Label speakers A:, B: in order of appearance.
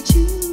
A: that you.